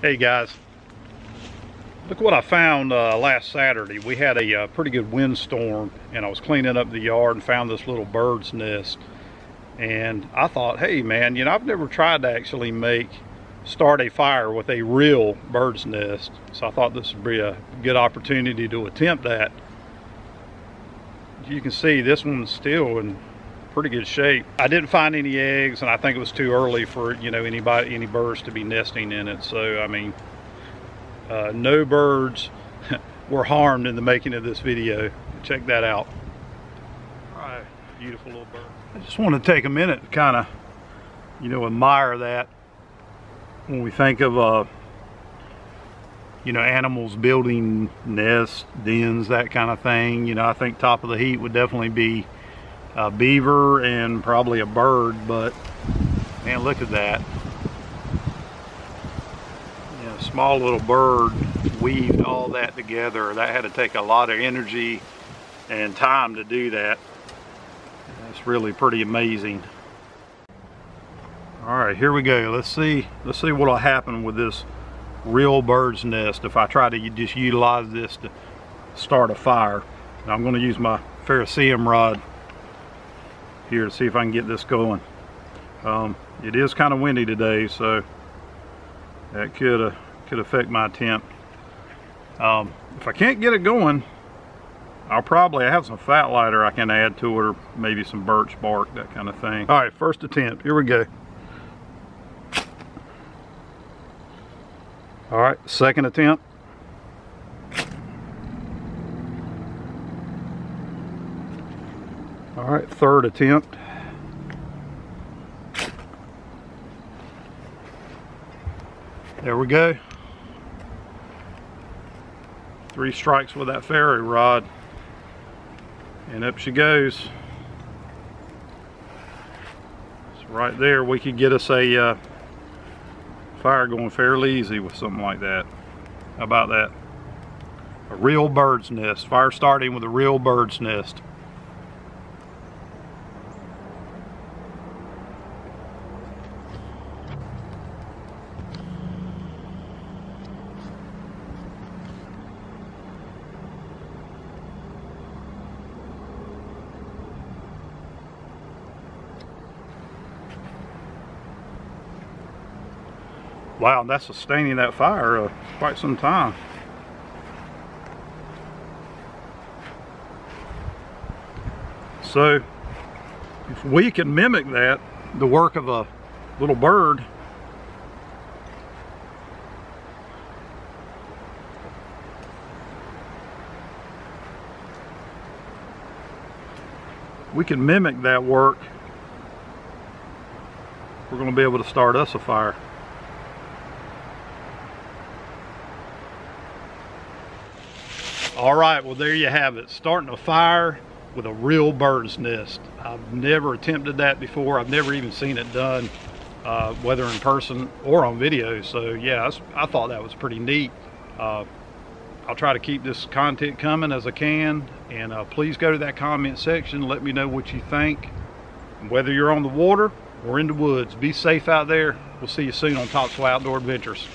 Hey guys, look what I found uh, last Saturday. We had a uh, pretty good windstorm and I was cleaning up the yard and found this little bird's nest. And I thought, hey man, you know, I've never tried to actually make, start a fire with a real bird's nest. So I thought this would be a good opportunity to attempt that. You can see this one's still in pretty good shape. I didn't find any eggs and I think it was too early for, you know, anybody, any birds to be nesting in it. So, I mean, uh, no birds were harmed in the making of this video. Check that out. All right, beautiful little bird. I just want to take a minute to kind of, you know, admire that when we think of, uh, you know, animals building nests, dens, that kind of thing. You know, I think top of the heat would definitely be a beaver and probably a bird, but man, look at that. Know, small little bird weaved all that together. That had to take a lot of energy and time to do that. That's really pretty amazing. All right, here we go. Let's see, let's see what'll happen with this real bird's nest if I try to just utilize this to start a fire. Now I'm gonna use my Ferrocerium rod here to see if I can get this going. Um, it is kind of windy today, so that could uh, could affect my attempt. Um, if I can't get it going, I'll probably have some fat lighter I can add to it, or maybe some birch bark, that kind of thing. All right, first attempt. Here we go. All right, second attempt. All right, third attempt. There we go. Three strikes with that ferro rod. And up she goes. So right there, we could get us a uh, fire going fairly easy with something like that. How about that? A real bird's nest. Fire starting with a real bird's nest. Wow, that's sustaining that fire uh, quite some time. So, if we can mimic that, the work of a little bird, we can mimic that work, we're going to be able to start us a fire. All right, well there you have it. Starting a fire with a real bird's nest. I've never attempted that before. I've never even seen it done, uh, whether in person or on video. So yeah, I thought that was pretty neat. Uh, I'll try to keep this content coming as I can. And uh, please go to that comment section. Let me know what you think. Whether you're on the water or in the woods, be safe out there. We'll see you soon on Topsail Outdoor Adventures.